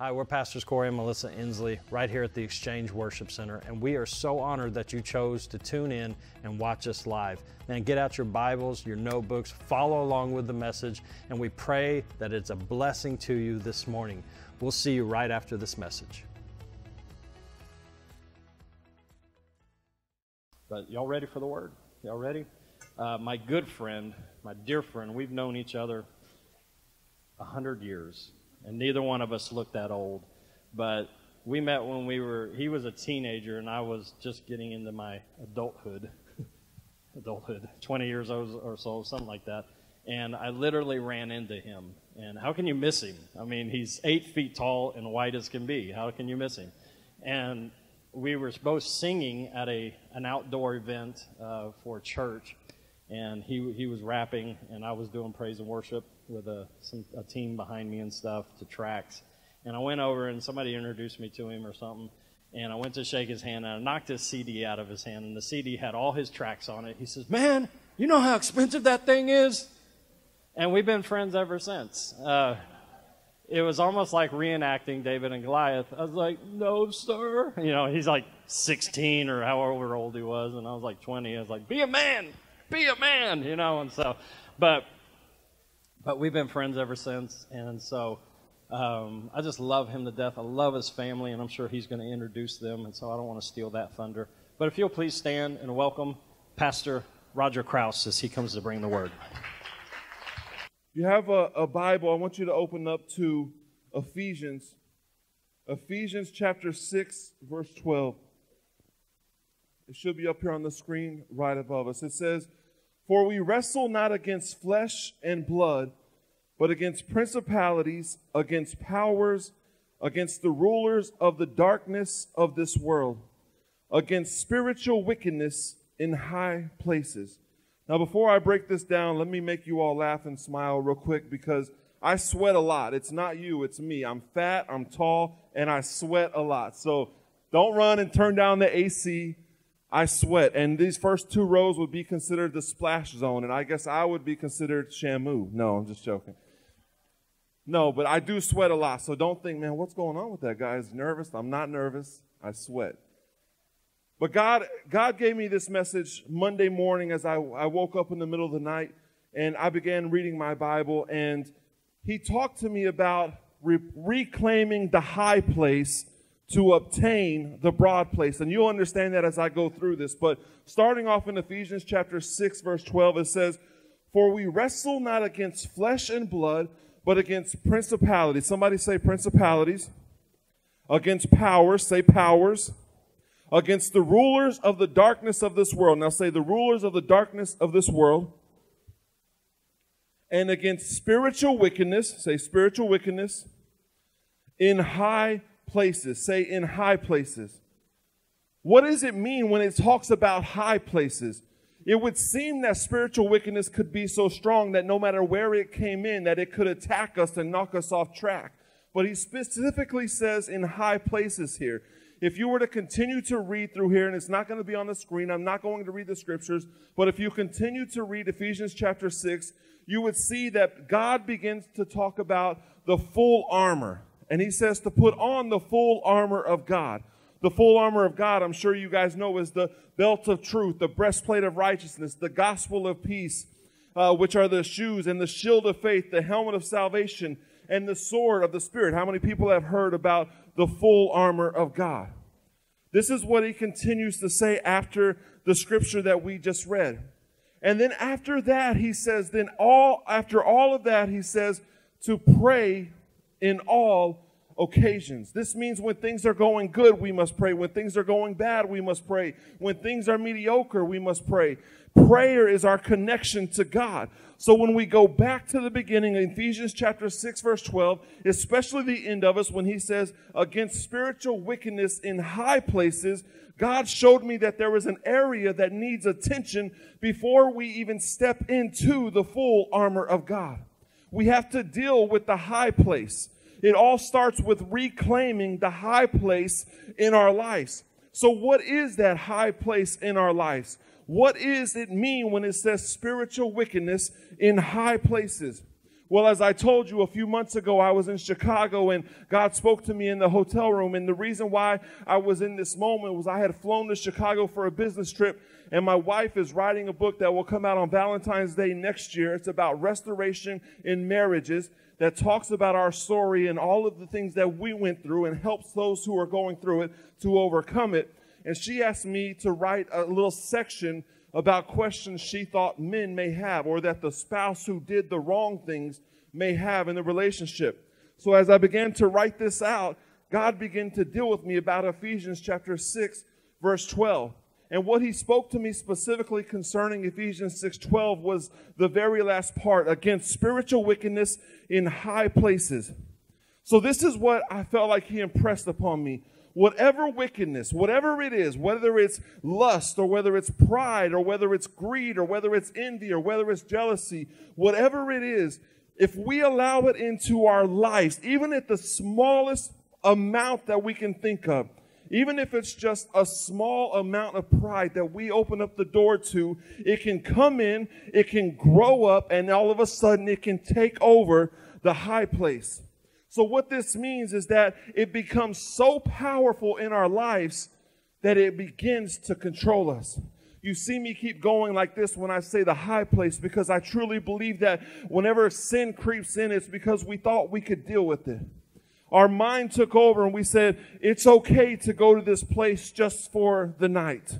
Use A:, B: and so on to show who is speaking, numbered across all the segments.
A: Hi, we're Pastors Corey and Melissa Inslee right here at the Exchange Worship Center, and we are so honored that you chose to tune in and watch us live. Man, get out your Bibles, your notebooks, follow along with the message, and we pray that it's a blessing to you this morning. We'll see you right after this message. But y'all ready for the word? Y'all ready? Uh, my good friend, my dear friend, we've known each other a hundred years and neither one of us looked that old. But we met when we were, he was a teenager, and I was just getting into my adulthood. adulthood, 20 years old or so, something like that. And I literally ran into him. And how can you miss him? I mean, he's eight feet tall and white as can be. How can you miss him? And we were both singing at a an outdoor event uh, for church, and he he was rapping, and I was doing praise and worship, with a, some, a team behind me and stuff to tracks. And I went over and somebody introduced me to him or something. And I went to shake his hand and I knocked his CD out of his hand. And the CD had all his tracks on it. He says, Man, you know how expensive that thing is? And we've been friends ever since. Uh, it was almost like reenacting David and Goliath. I was like, No, sir. You know, he's like 16 or however old he was. And I was like 20. I was like, Be a man. Be a man. You know, and so, but but we've been friends ever since. And so um, I just love him to death. I love his family, and I'm sure he's going to introduce them. And so I don't want to steal that thunder. But if you'll please stand and welcome Pastor Roger Krause as he comes to bring the word.
B: You have a, a Bible. I want you to open up to Ephesians. Ephesians chapter 6, verse 12. It should be up here on the screen right above us. It says, for we wrestle not against flesh and blood, but against principalities, against powers, against the rulers of the darkness of this world, against spiritual wickedness in high places. Now, before I break this down, let me make you all laugh and smile real quick because I sweat a lot. It's not you, it's me. I'm fat, I'm tall, and I sweat a lot. So don't run and turn down the AC. I sweat. And these first two rows would be considered the splash zone, and I guess I would be considered Shamu. No, I'm just joking. No, but I do sweat a lot, so don't think, man, what's going on with that guy? Is nervous? I'm not nervous. I sweat. But God, God gave me this message Monday morning as I, I woke up in the middle of the night and I began reading my Bible, and He talked to me about re- reclaiming the high place to obtain the broad place. And you'll understand that as I go through this. But starting off in Ephesians chapter 6, verse 12, it says, For we wrestle not against flesh and blood, but against principalities. Somebody say principalities. Against powers, say powers. Against the rulers of the darkness of this world. Now say the rulers of the darkness of this world. And against spiritual wickedness, say spiritual wickedness in high places. Say in high places. What does it mean when it talks about high places? It would seem that spiritual wickedness could be so strong that no matter where it came in, that it could attack us and knock us off track. But he specifically says in high places here. If you were to continue to read through here, and it's not going to be on the screen, I'm not going to read the scriptures, but if you continue to read Ephesians chapter 6, you would see that God begins to talk about the full armor. And he says to put on the full armor of God. The full armor of God, I'm sure you guys know, is the belt of truth, the breastplate of righteousness, the gospel of peace, uh, which are the shoes, and the shield of faith, the helmet of salvation, and the sword of the Spirit. How many people have heard about the full armor of God? This is what he continues to say after the scripture that we just read. And then after that, he says, then all, after all of that, he says to pray in all occasions. This means when things are going good, we must pray. When things are going bad, we must pray. When things are mediocre, we must pray. Prayer is our connection to God. So when we go back to the beginning in Ephesians chapter 6 verse 12, especially the end of us when he says against spiritual wickedness in high places, God showed me that there is an area that needs attention before we even step into the full armor of God we have to deal with the high place. It all starts with reclaiming the high place in our lives. So, what is that high place in our lives? What does it mean when it says spiritual wickedness in high places? Well, as I told you a few months ago, I was in Chicago and God spoke to me in the hotel room. And the reason why I was in this moment was I had flown to Chicago for a business trip and my wife is writing a book that will come out on Valentine's Day next year. It's about restoration in marriages that talks about our story and all of the things that we went through and helps those who are going through it to overcome it. And she asked me to write a little section about questions she thought men may have or that the spouse who did the wrong things may have in the relationship. So as I began to write this out, God began to deal with me about Ephesians chapter 6 verse 12. And what he spoke to me specifically concerning Ephesians 6:12 was the very last part against spiritual wickedness in high places. So this is what I felt like he impressed upon me whatever wickedness, whatever it is, whether it's lust or whether it's pride or whether it's greed or whether it's envy or whether it's jealousy, whatever it is, if we allow it into our lives, even at the smallest amount that we can think of, even if it's just a small amount of pride that we open up the door to, it can come in, it can grow up, and all of a sudden it can take over the high place. So, what this means is that it becomes so powerful in our lives that it begins to control us. You see me keep going like this when I say the high place because I truly believe that whenever sin creeps in, it's because we thought we could deal with it. Our mind took over and we said, it's okay to go to this place just for the night.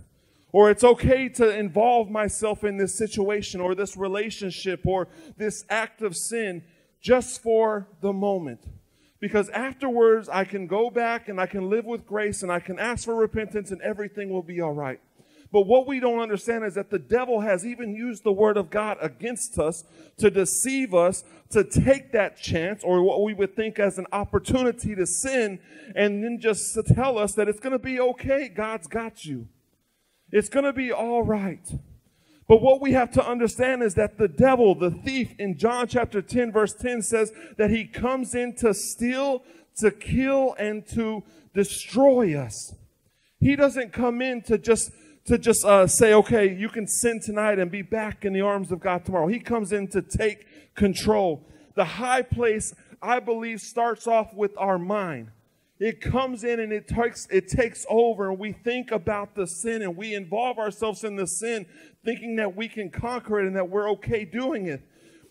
B: Or it's okay to involve myself in this situation or this relationship or this act of sin just for the moment because afterwards I can go back and I can live with grace and I can ask for repentance and everything will be all right. But what we don't understand is that the devil has even used the word of God against us to deceive us, to take that chance or what we would think as an opportunity to sin and then just to tell us that it's going to be okay. God's got you. It's going to be all right. But what we have to understand is that the devil, the thief in John chapter 10 verse 10 says that he comes in to steal, to kill, and to destroy us. He doesn't come in to just to just uh, say, okay, you can sin tonight and be back in the arms of God tomorrow. He comes in to take control. The high place, I believe, starts off with our mind. It comes in and it takes, it takes over and we think about the sin and we involve ourselves in the sin thinking that we can conquer it and that we're okay doing it.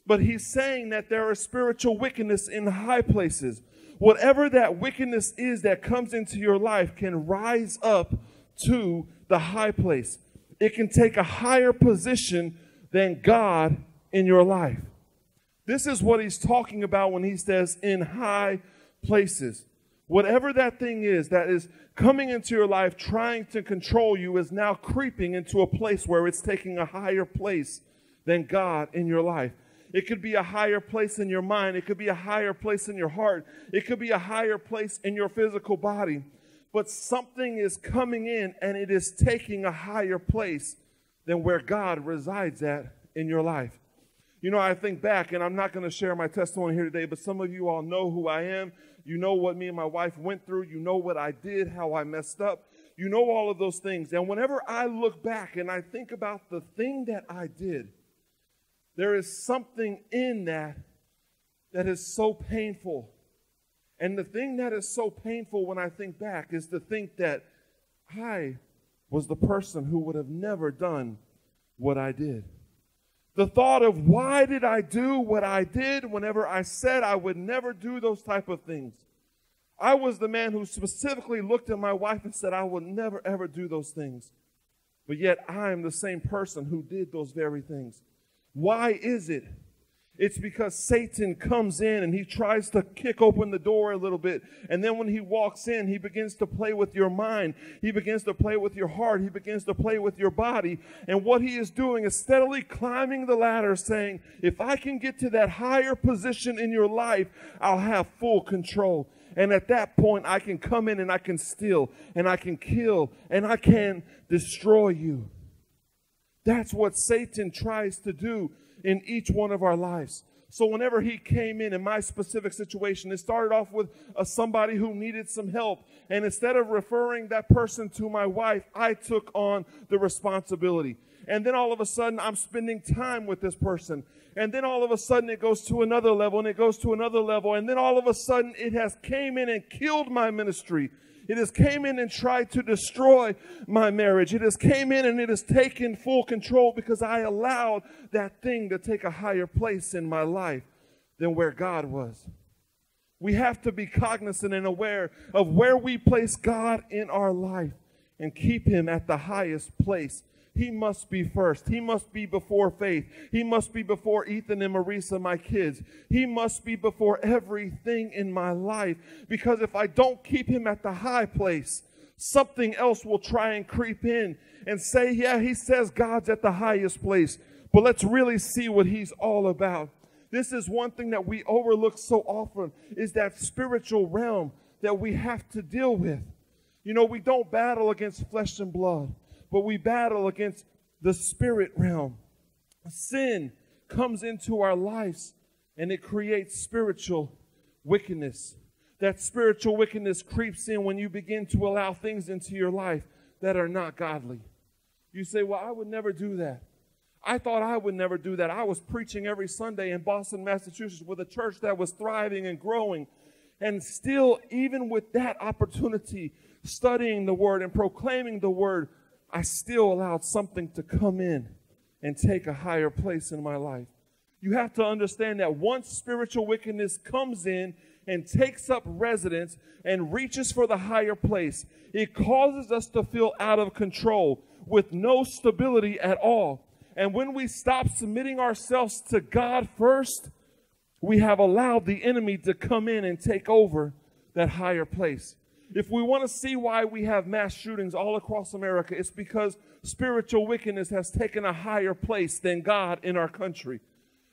B: But he's saying that there is spiritual wickedness in high places. Whatever that wickedness is that comes into your life can rise up to the high place. It can take a higher position than God in your life. This is what he's talking about when he says in high places. Whatever that thing is that is coming into your life trying to control you is now creeping into a place where it's taking a higher place than God in your life. It could be a higher place in your mind. It could be a higher place in your heart. It could be a higher place in your physical body. But something is coming in and it is taking a higher place than where God resides at in your life. You know, I think back, and I'm not going to share my testimony here today, but some of you all know who I am. You know what me and my wife went through. You know what I did, how I messed up. You know all of those things. And whenever I look back and I think about the thing that I did, there is something in that that is so painful. And the thing that is so painful when I think back is to think that I was the person who would have never done what I did. The thought of why did I do what I did whenever I said I would never do those type of things. I was the man who specifically looked at my wife and said I would never ever do those things. But yet I am the same person who did those very things. Why is it it's because Satan comes in and he tries to kick open the door a little bit. And then when he walks in, he begins to play with your mind. He begins to play with your heart. He begins to play with your body. And what he is doing is steadily climbing the ladder saying, if I can get to that higher position in your life, I'll have full control. And at that point, I can come in and I can steal and I can kill and I can destroy you. That's what Satan tries to do in each one of our lives. So whenever he came in in my specific situation, it started off with a, somebody who needed some help. And instead of referring that person to my wife, I took on the responsibility. And then all of a sudden I'm spending time with this person. And then all of a sudden it goes to another level and it goes to another level. And then all of a sudden it has came in and killed my ministry. It has came in and tried to destroy my marriage. It has came in and it has taken full control because I allowed that thing to take a higher place in my life than where God was. We have to be cognizant and aware of where we place God in our life and keep him at the highest place. He must be first. He must be before faith. He must be before Ethan and Marisa, my kids. He must be before everything in my life. Because if I don't keep him at the high place, something else will try and creep in and say, yeah, he says God's at the highest place, but let's really see what he's all about. This is one thing that we overlook so often is that spiritual realm that we have to deal with. You know, we don't battle against flesh and blood, but we battle against the spirit realm. Sin comes into our lives and it creates spiritual wickedness. That spiritual wickedness creeps in when you begin to allow things into your life that are not godly. You say, Well, I would never do that. I thought I would never do that. I was preaching every Sunday in Boston, Massachusetts with a church that was thriving and growing. And still, even with that opportunity, studying the word and proclaiming the word, I still allowed something to come in and take a higher place in my life. You have to understand that once spiritual wickedness comes in and takes up residence and reaches for the higher place, it causes us to feel out of control with no stability at all. And when we stop submitting ourselves to God first, we have allowed the enemy to come in and take over that higher place. If we want to see why we have mass shootings all across America, it's because spiritual wickedness has taken a higher place than God in our country.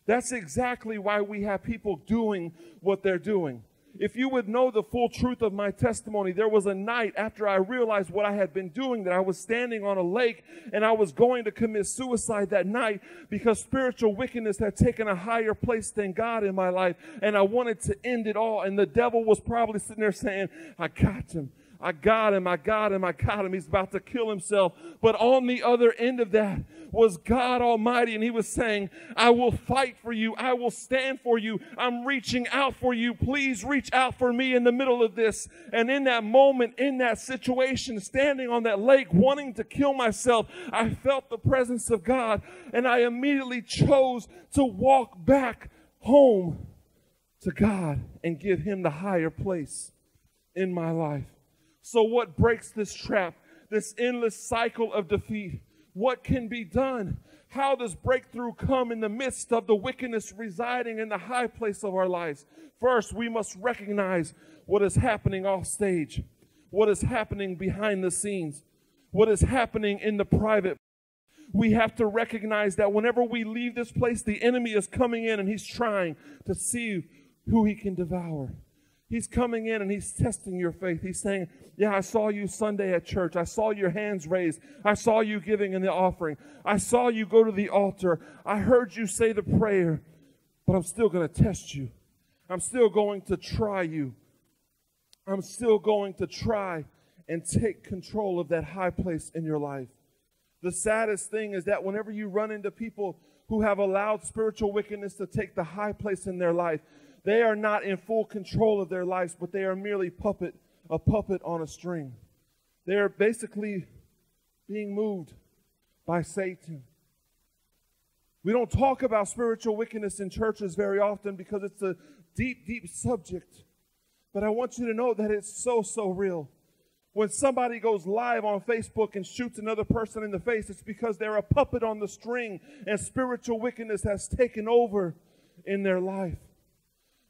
B: That's exactly why we have people doing what they're doing if you would know the full truth of my testimony, there was a night after I realized what I had been doing that I was standing on a lake and I was going to commit suicide that night because spiritual wickedness had taken a higher place than God in my life and I wanted to end it all. And the devil was probably sitting there saying, I got him. I got him, I got him, I got him. He's about to kill himself. But on the other end of that was God Almighty, and He was saying, I will fight for you, I will stand for you, I'm reaching out for you. Please reach out for me in the middle of this. And in that moment, in that situation, standing on that lake, wanting to kill myself, I felt the presence of God, and I immediately chose to walk back home to God and give Him the higher place in my life. So, what breaks this trap, this endless cycle of defeat? What can be done? How does breakthrough come in the midst of the wickedness residing in the high place of our lives? First, we must recognize what is happening off stage, what is happening behind the scenes, what is happening in the private. We have to recognize that whenever we leave this place, the enemy is coming in and he's trying to see who he can devour. He's coming in and he's testing your faith. He's saying, Yeah, I saw you Sunday at church. I saw your hands raised. I saw you giving in the offering. I saw you go to the altar. I heard you say the prayer, but I'm still going to test you. I'm still going to try you. I'm still going to try and take control of that high place in your life. The saddest thing is that whenever you run into people who have allowed spiritual wickedness to take the high place in their life, they are not in full control of their lives, but they are merely puppet, a puppet on a string. They are basically being moved by Satan. We don't talk about spiritual wickedness in churches very often because it's a deep, deep subject. But I want you to know that it's so, so real. When somebody goes live on Facebook and shoots another person in the face, it's because they're a puppet on the string and spiritual wickedness has taken over in their life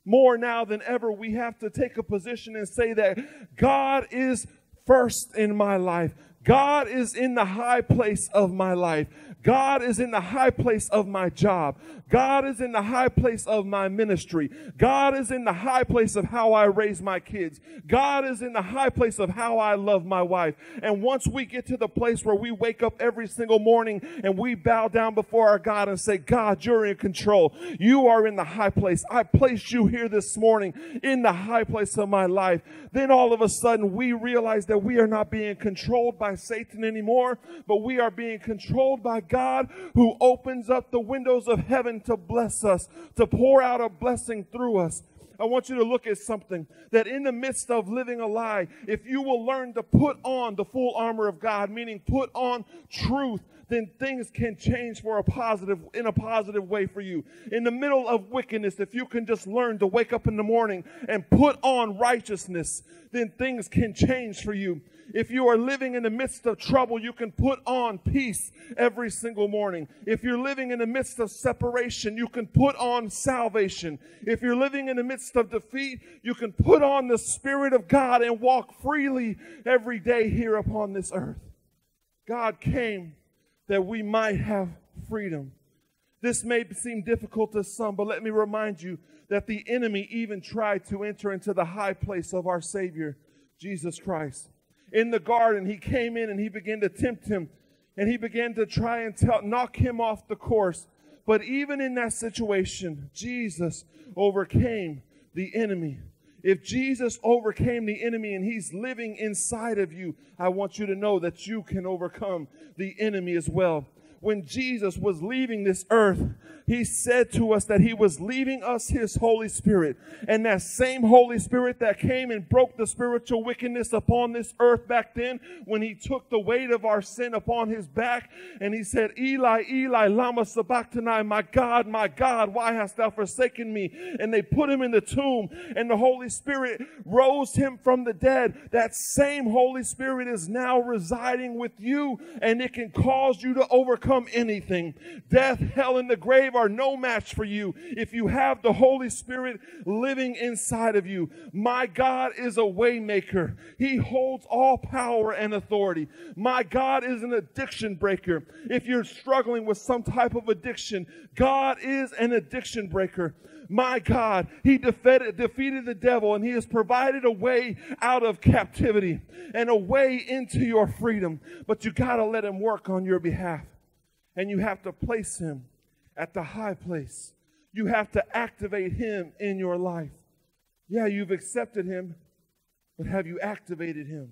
B: more now than ever, we have to take a position and say that God is first in my life. God is in the high place of my life. God is in the high place of my job. God is in the high place of my ministry. God is in the high place of how I raise my kids. God is in the high place of how I love my wife. And once we get to the place where we wake up every single morning and we bow down before our God and say, God, you're in control. You are in the high place. I placed you here this morning in the high place of my life. Then all of a sudden we realize that we are not being controlled by Satan anymore, but we are being controlled by God who opens up the windows of heaven to bless us, to pour out a blessing through us. I want you to look at something that in the midst of living a lie, if you will learn to put on the full armor of God, meaning put on truth, then things can change for a positive, in a positive way for you. In the middle of wickedness, if you can just learn to wake up in the morning and put on righteousness, then things can change for you. If you are living in the midst of trouble, you can put on peace every single morning. If you're living in the midst of separation, you can put on salvation. If you're living in the midst of defeat, you can put on the Spirit of God and walk freely every day here upon this earth. God came that we might have freedom. This may seem difficult to some, but let me remind you that the enemy even tried to enter into the high place of our Savior, Jesus Christ. In the garden, he came in and he began to tempt him and he began to try and tell, knock him off the course. But even in that situation, Jesus overcame the enemy. If Jesus overcame the enemy and he's living inside of you, I want you to know that you can overcome the enemy as well. When Jesus was leaving this earth, he said to us that he was leaving us his Holy Spirit. And that same Holy Spirit that came and broke the spiritual wickedness upon this earth back then, when he took the weight of our sin upon his back, and he said, Eli, Eli, lama sabachthani, my God, my God, why hast thou forsaken me? And they put him in the tomb, and the Holy Spirit rose him from the dead. That same Holy Spirit is now residing with you, and it can cause you to overcome anything. Death, hell, and the grave are no match for you if you have the Holy Spirit living inside of you. My God is a waymaker. He holds all power and authority. My God is an addiction breaker. If you're struggling with some type of addiction, God is an addiction breaker my God, He defeated, defeated the devil and He has provided a way out of captivity and a way into your freedom. But you got to let Him work on your behalf and you have to place him at the high place. You have to activate him in your life. Yeah, you've accepted him, but have you activated him?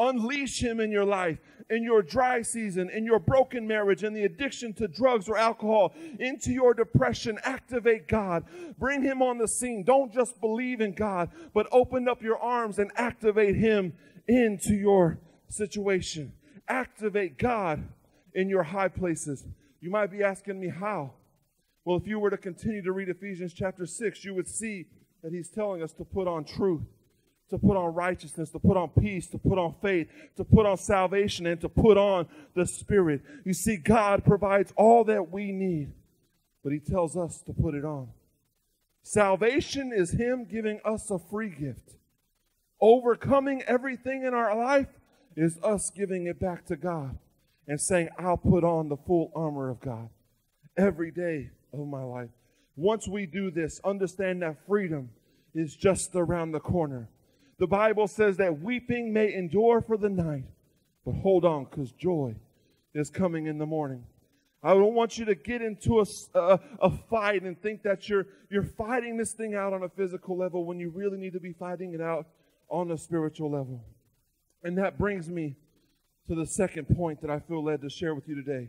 B: Unleash him in your life, in your dry season, in your broken marriage, in the addiction to drugs or alcohol, into your depression. Activate God. Bring him on the scene. Don't just believe in God, but open up your arms and activate him into your situation. Activate God in your high places. You might be asking me how. Well, if you were to continue to read Ephesians chapter 6, you would see that he's telling us to put on truth, to put on righteousness, to put on peace, to put on faith, to put on salvation, and to put on the Spirit. You see, God provides all that we need, but he tells us to put it on. Salvation is him giving us a free gift. Overcoming everything in our life is us giving it back to God and saying, I'll put on the full armor of God every day of my life. Once we do this, understand that freedom is just around the corner. The Bible says that weeping may endure for the night, but hold on, because joy is coming in the morning. I don't want you to get into a, a, a, fight and think that you're, you're fighting this thing out on a physical level when you really need to be fighting it out on a spiritual level. And that brings me to the second point that I feel led to share with you today.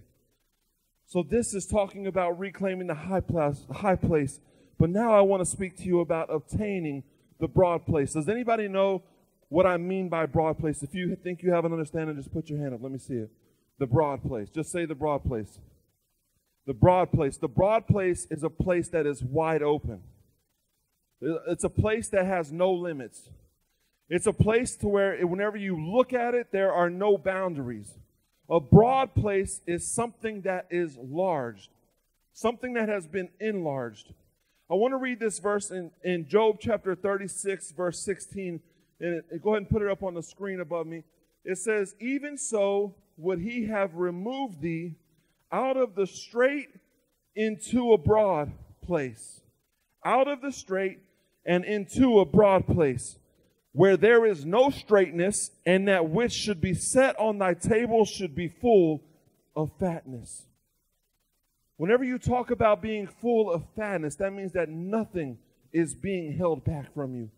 B: So this is talking about reclaiming the high place, high place. But now I want to speak to you about obtaining the broad place. Does anybody know what I mean by broad place? If you think you have an understanding, just put your hand up. Let me see it. The broad place. Just say the broad place. The broad place. The broad place is a place that is wide open. It's a place that has no limits. It's a place to where whenever you look at it, there are no boundaries. A broad place is something that is large, something that has been enlarged. I want to read this verse in, in Job chapter 36, verse 16. And it, go ahead and put it up on the screen above me. It says, Even so would he have removed thee out of the strait into a broad place. Out of the strait and into a broad place where there is no straitness, and that which should be set on thy table should be full of fatness. Whenever you talk about being full of fatness, that means that nothing is being held back from you.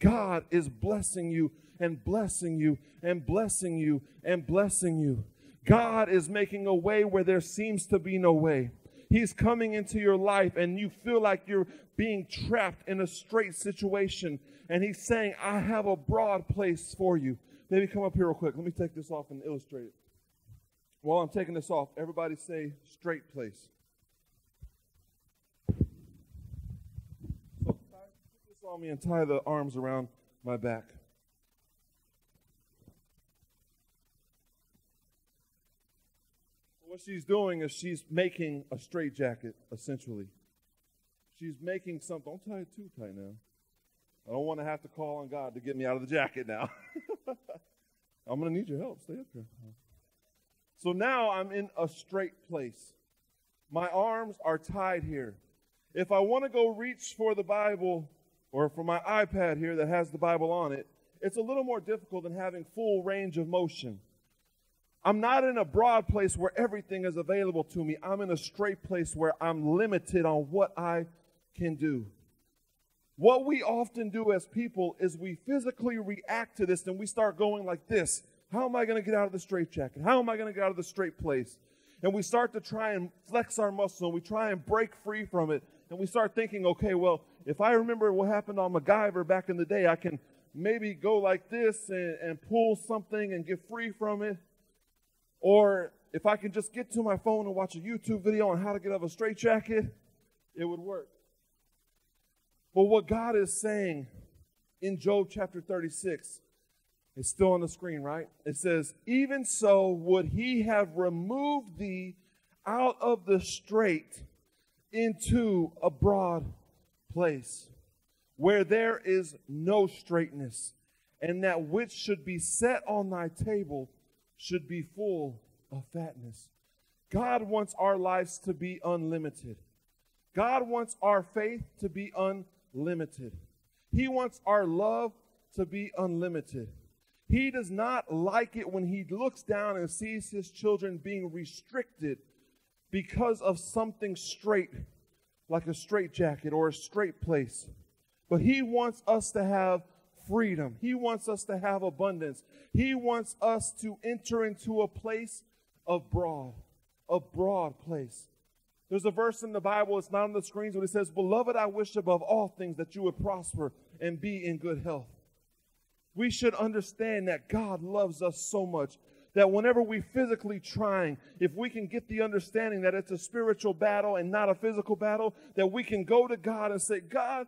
B: God is blessing you and blessing you and blessing you and blessing you. God is making a way where there seems to be no way. He's coming into your life and you feel like you're being trapped in a straight situation. And He's saying, I have a broad place for you. Maybe come up here real quick. Let me take this off and illustrate it. While I'm taking this off, everybody say straight place. So put this on me and tie the arms around my back. What she's doing is she's making a straight jacket, essentially. She's making something. Don't tie it too tight now. I don't want to have to call on God to get me out of the jacket now. I'm going to need your help. Stay up here. So now I'm in a straight place. My arms are tied here. If I want to go reach for the Bible or for my iPad here that has the Bible on it, it's a little more difficult than having full range of motion. I'm not in a broad place where everything is available to me. I'm in a straight place where I'm limited on what I can do. What we often do as people is we physically react to this and we start going like this. How am I going to get out of the straight jacket? How am I going to get out of the straight place? And we start to try and flex our muscle and we try and break free from it. And we start thinking, okay, well, if I remember what happened on MacGyver back in the day, I can maybe go like this and, and pull something and get free from it. Or if I can just get to my phone and watch a YouTube video on how to get out of a straitjacket, it would work. But what God is saying in Job chapter 36 is still on the screen, right? It says, Even so would he have removed thee out of the strait into a broad place where there is no straitness, and that which should be set on thy table should be full of fatness. God wants our lives to be unlimited. God wants our faith to be unlimited. He wants our love to be unlimited. He does not like it when he looks down and sees his children being restricted because of something straight, like a straight jacket or a straight place. But he wants us to have freedom. He wants us to have abundance. He wants us to enter into a place of broad, a broad place. There's a verse in the Bible, it's not on the screens, but it says, Beloved, I wish above all things that you would prosper and be in good health. We should understand that God loves us so much that whenever we physically trying, if we can get the understanding that it's a spiritual battle and not a physical battle, that we can go to God and say, God,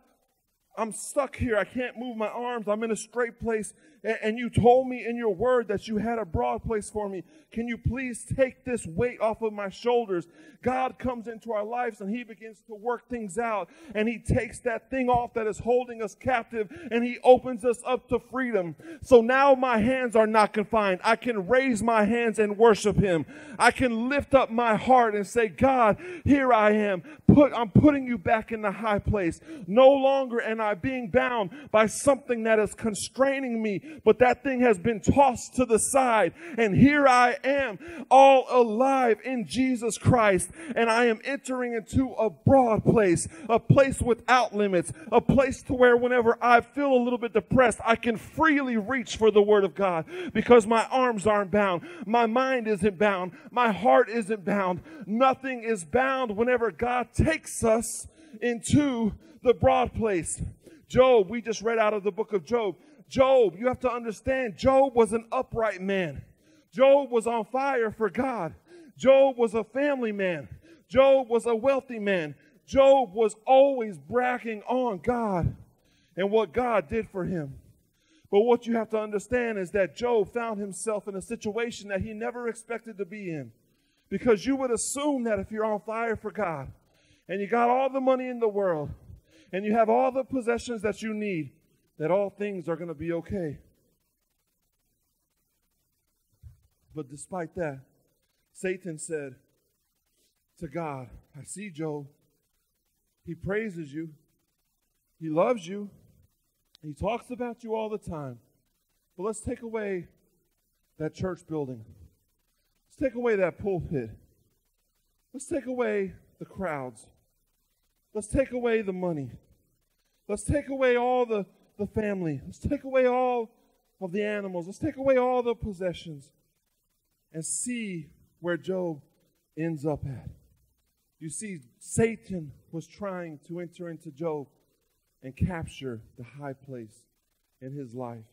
B: I'm stuck here. I can't move my arms. I'm in a straight place. And you told me in your word that you had a broad place for me. Can you please take this weight off of my shoulders? God comes into our lives and he begins to work things out. And he takes that thing off that is holding us captive and he opens us up to freedom. So now my hands are not confined. I can raise my hands and worship him. I can lift up my heart and say, God, here I am. Put, I'm putting you back in the high place. No longer am I being bound by something that is constraining me but that thing has been tossed to the side. And here I am, all alive in Jesus Christ. And I am entering into a broad place, a place without limits, a place to where whenever I feel a little bit depressed, I can freely reach for the Word of God because my arms aren't bound. My mind isn't bound. My heart isn't bound. Nothing is bound whenever God takes us into the broad place. Job, we just read out of the book of Job. Job, you have to understand, Job was an upright man. Job was on fire for God. Job was a family man. Job was a wealthy man. Job was always bragging on God and what God did for him. But what you have to understand is that Job found himself in a situation that he never expected to be in. Because you would assume that if you're on fire for God and you got all the money in the world and you have all the possessions that you need, that all things are going to be okay. But despite that, Satan said to God, I see Job. He praises you. He loves you. He talks about you all the time. But let's take away that church building. Let's take away that pulpit. Let's take away the crowds. Let's take away the money. Let's take away all the the family. Let's take away all of the animals. Let's take away all the possessions and see where Job ends up at. You see, Satan was trying to enter into Job and capture the high place in his life.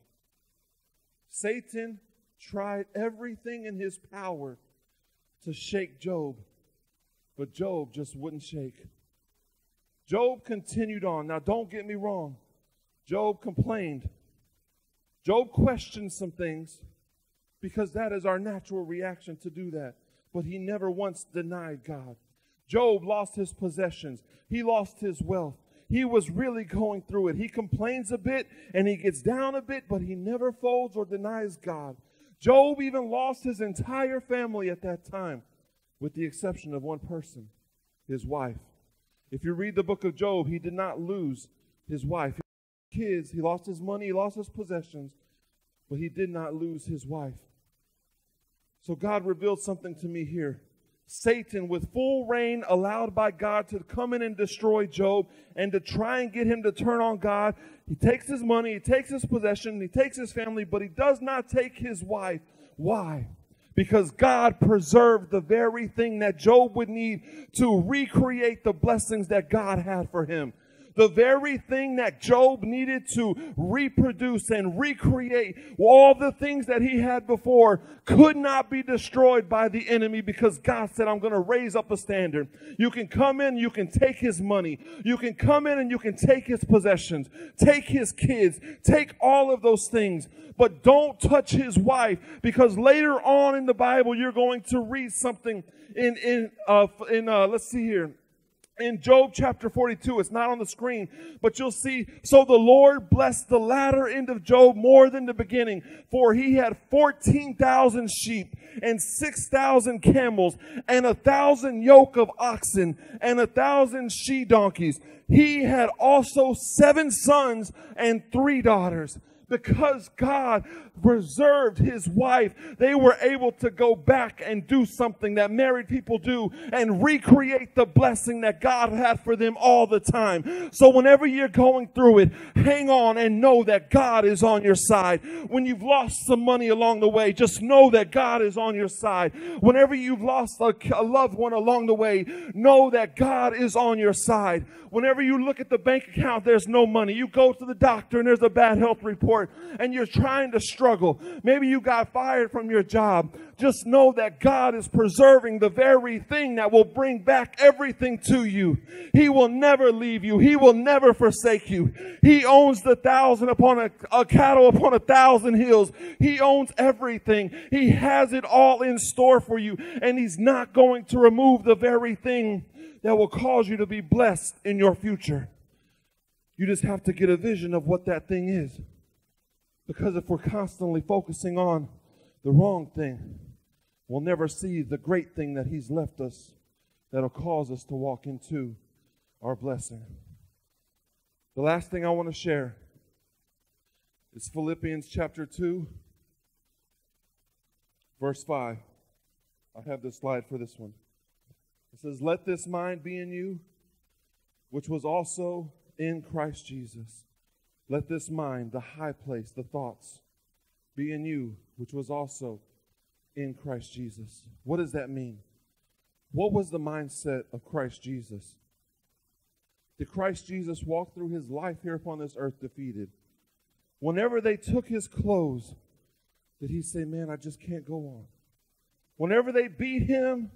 B: Satan tried everything in his power to shake Job, but Job just wouldn't shake. Job continued on. Now, don't get me wrong. Job complained. Job questioned some things because that is our natural reaction to do that. But he never once denied God. Job lost his possessions, he lost his wealth. He was really going through it. He complains a bit and he gets down a bit, but he never folds or denies God. Job even lost his entire family at that time, with the exception of one person, his wife. If you read the book of Job, he did not lose his wife. His kids, he lost his money, he lost his possessions, but he did not lose his wife. So God revealed something to me here. Satan, with full reign, allowed by God to come in and destroy Job and to try and get him to turn on God. He takes his money, he takes his possession, he takes his family, but he does not take his wife. Why? Because God preserved the very thing that Job would need to recreate the blessings that God had for him. The very thing that Job needed to reproduce and recreate, all the things that he had before could not be destroyed by the enemy because God said, I'm going to raise up a standard. You can come in, you can take his money. You can come in and you can take his possessions, take his kids, take all of those things but don't touch his wife because later on in the Bible you're going to read something in in uh, in uh, let's see here in Job chapter 42. It's not on the screen, but you'll see. So the Lord blessed the latter end of Job more than the beginning, for he had 14,000 sheep and 6,000 camels and a thousand yoke of oxen and a thousand she donkeys. He had also seven sons and three daughters because God preserved his wife, they were able to go back and do something that married people do and recreate the blessing that God had for them all the time. So whenever you're going through it, hang on and know that God is on your side. When you've lost some money along the way, just know that God is on your side. Whenever you've lost a, a loved one along the way, know that God is on your side. Whenever you look at the bank account, there's no money. You go to the doctor and there's a bad health report and you're trying to struggle. Maybe you got fired from your job. Just know that God is preserving the very thing that will bring back everything to you. He will never leave you. He will never forsake you. He owns the thousand upon a, a cattle upon a thousand hills. He owns everything. He has it all in store for you and he's not going to remove the very thing that will cause you to be blessed in your future. You just have to get a vision of what that thing is. Because if we're constantly focusing on the wrong thing, we'll never see the great thing that He's left us that'll cause us to walk into our blessing. The last thing I want to share is Philippians chapter 2, verse 5. I have the slide for this one. It says, Let this mind be in you, which was also in Christ Jesus. Let this mind, the high place, the thoughts, be in you, which was also in Christ Jesus. What does that mean? What was the mindset of Christ Jesus? Did Christ Jesus walk through his life here upon this earth defeated? Whenever they took his clothes, did he say, Man, I just can't go on? Whenever they beat him,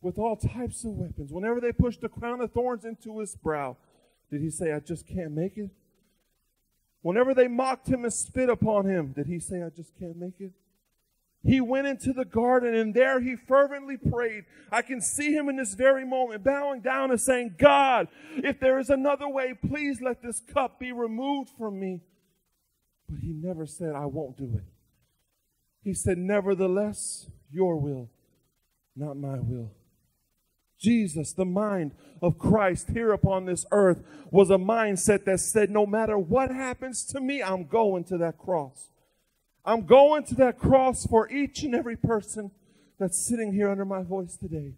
B: with all types of weapons. Whenever they pushed the crown of thorns into his brow, did he say, I just can't make it? Whenever they mocked him and spit upon him, did he say, I just can't make it? He went into the garden and there he fervently prayed. I can see him in this very moment bowing down and saying, God, if there is another way, please let this cup be removed from me. But he never said, I won't do it. He said, Nevertheless, your will, not my will. Jesus, the mind of Christ here upon this earth, was a mindset that said, no matter what happens to me, I'm going to that cross. I'm going to that cross for each and every person that's sitting here under my voice today.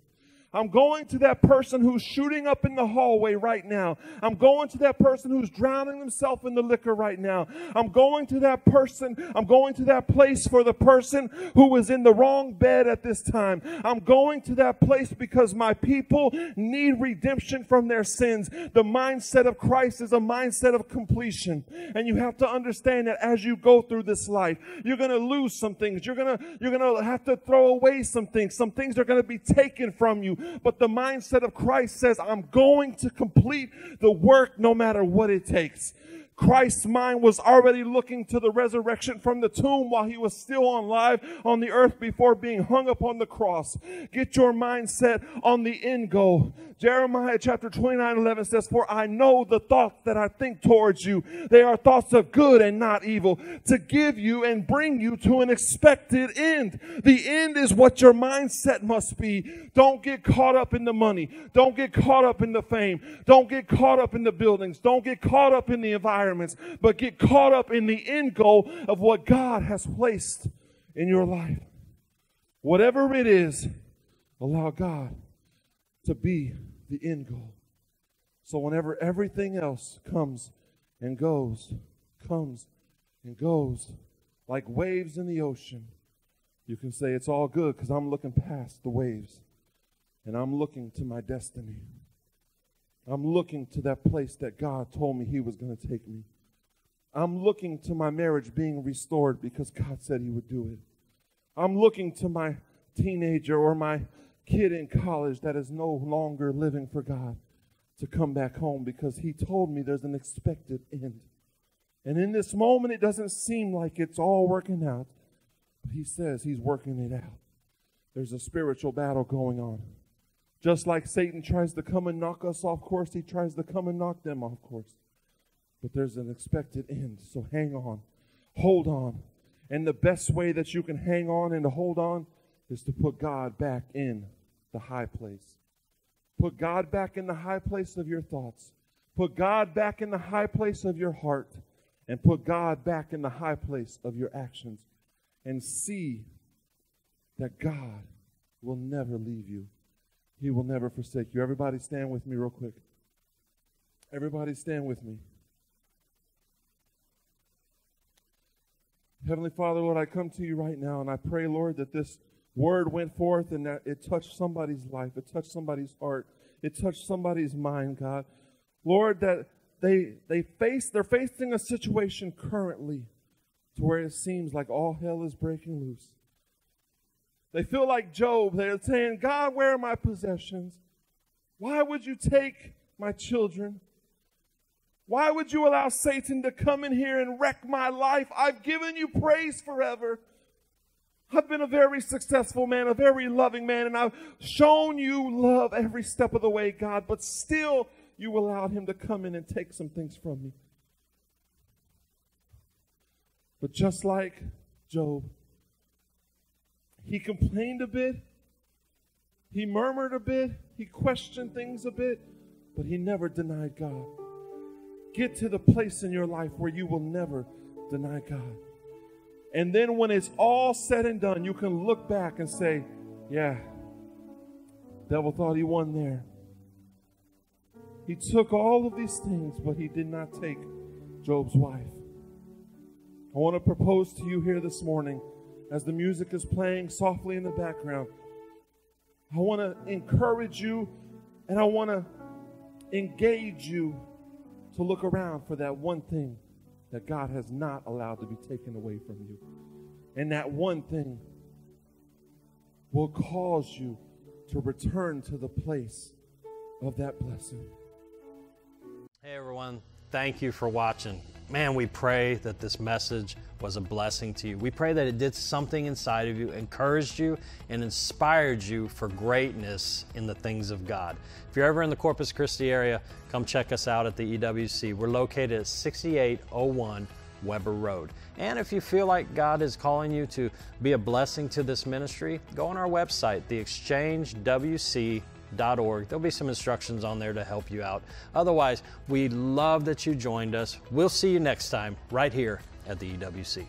B: I'm going to that person who's shooting up in the hallway right now. I'm going to that person who's drowning himself in the liquor right now. I'm going to that person. I'm going to that place for the person who was in the wrong bed at this time. I'm going to that place because my people need redemption from their sins. The mindset of Christ is a mindset of completion. And you have to understand that as you go through this life, you're going to lose some things. You're going to, you're going to have to throw away some things. Some things are going to be taken from you. But the mindset of Christ says, I'm going to complete the work no matter what it takes. Christ's mind was already looking to the resurrection from the tomb while he was still on live on the earth before being hung upon the cross. Get your mindset on the end goal. Jeremiah chapter 29, 11 says, For I know the thoughts that I think towards you. They are thoughts of good and not evil, to give you and bring you to an expected end. The end is what your mindset must be. Don't get caught up in the money. Don't get caught up in the fame. Don't get caught up in the buildings. Don't get caught up in the environments, but get caught up in the end goal of what God has placed in your life. Whatever it is, allow God to be the end goal. So whenever everything else comes and goes, comes and goes, like waves in the ocean, you can say it's all good because I'm looking past the waves and I'm looking to my destiny. I'm looking to that place that God told me He was going to take me. I'm looking to my marriage being restored because God said He would do it. I'm looking to my teenager or my kid in college that is no longer living for God to come back home because he told me there's an expected end. And in this moment, it doesn't seem like it's all working out, but he says he's working it out. There's a spiritual battle going on. Just like Satan tries to come and knock us off course, he tries to come and knock them off course. But there's an expected end. So hang on, hold on. And the best way that you can hang on and to hold on is to put God back in the high place. Put God back in the high place of your thoughts. Put God back in the high place of your heart. And put God back in the high place of your actions. And see that God will never leave you. He will never forsake you. Everybody stand with me real quick. Everybody stand with me. Heavenly Father, Lord, I come to you right now and I pray, Lord, that this word went forth and that it touched somebody's life, it touched somebody's heart, it touched somebody's mind, God. Lord, that they they face they're facing a situation currently to where it seems like all hell is breaking loose. They feel like Job. They're saying, God, where are my possessions? Why would you take my children? Why would you allow Satan to come in here and wreck my life? I've given you praise forever. I've been a very successful man, a very loving man, and I've shown you love every step of the way, God, but still you allowed him to come in and take some things from me. But just like Job, he complained a bit, he murmured a bit, he questioned things a bit, but he never denied God. Get to the place in your life where you will never deny God. And then when it's all said and done, you can look back and say, yeah, devil thought he won there. He took all of these things, but he did not take Job's wife. I want to propose to you here this morning as the music is playing softly in the background. I want to encourage you and I want to engage you to look around for that one thing that God has not allowed to be taken away from you. And that one thing will cause you to return to the place of that blessing.
A: Hey everyone, thank you for watching. Man, we pray that this message was a blessing to you. We pray that it did something inside of you, encouraged you, and inspired you for greatness in the things of God. If you're ever in the Corpus Christi area, come check us out at the EWC. We're located at 6801 Weber Road. And if you feel like God is calling you to be a blessing to this ministry, go on our website, There'll be some instructions on there to help you out. Otherwise, we love that you joined us. We'll see you next time right here at the EWC.